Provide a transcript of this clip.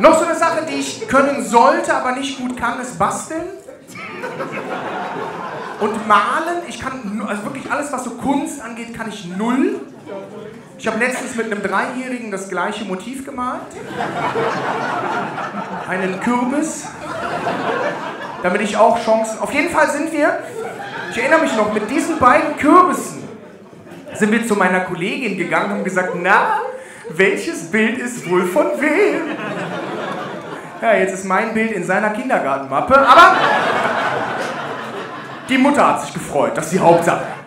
Noch so eine Sache, die ich können sollte, aber nicht gut kann, ist basteln. Und malen, ich kann, also wirklich alles, was so Kunst angeht, kann ich null. Ich habe letztens mit einem Dreijährigen das gleiche Motiv gemalt. Einen Kürbis. Damit ich auch Chancen. Auf jeden Fall sind wir, ich erinnere mich noch, mit diesen beiden Kürbissen sind wir zu meiner Kollegin gegangen und haben gesagt, na, welches Bild ist wohl von wem? Ja, jetzt ist mein Bild in seiner Kindergartenmappe, aber die Mutter hat sich gefreut, das ist die Hauptsache.